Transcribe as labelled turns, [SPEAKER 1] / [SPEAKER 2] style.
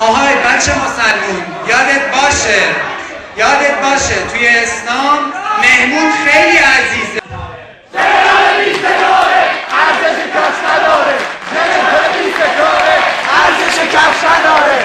[SPEAKER 1] آهای بچه مسلمون یادت باشه یادت باشه توی اسلام مهمون خیلی عزیزه. ارزش کفش نداره ارزش کفش نداره